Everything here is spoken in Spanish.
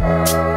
Bye.